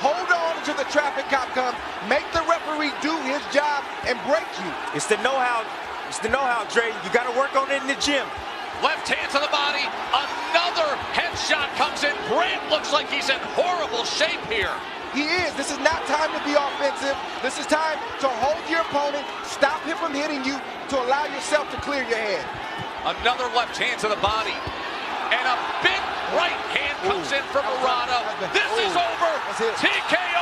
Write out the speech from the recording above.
hold on until the traffic cop comes, make the referee do his job, and break you. It's the know-how. It's the know-how, Dre. You got to work on it in the gym. Left hand to the body. Another headshot comes in. Brant looks like he's in horrible shape here. He is. This is not time to be offensive. This is time to hold your opponent, stop him from hitting you, to allow yourself to clear your head. Another left hand to the body. And a big right hand comes Ooh. in from Murata. This Ooh. is over. TKO